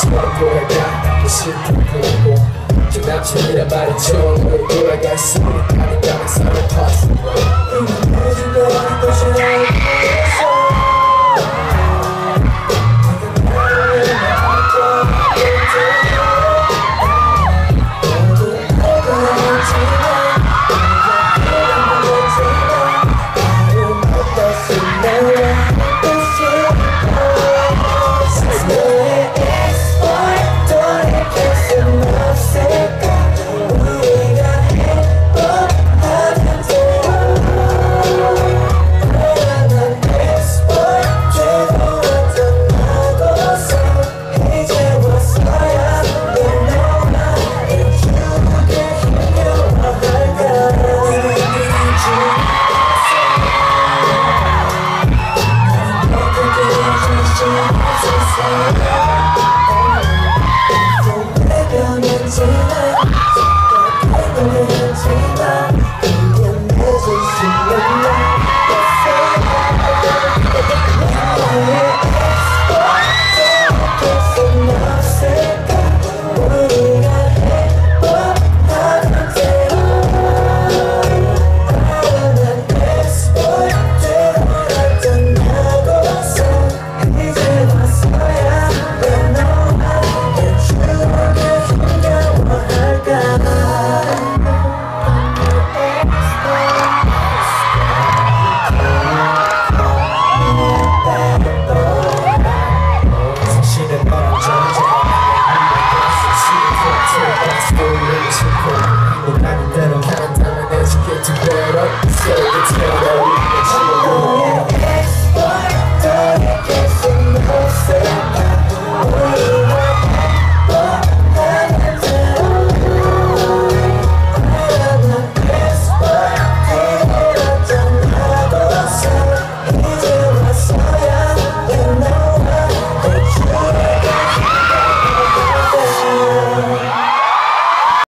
스마트폰을 다 실패했고 지나쳐 잃어버린 좋은 얼굴에 갈수록 아니 가능성을 퍼지고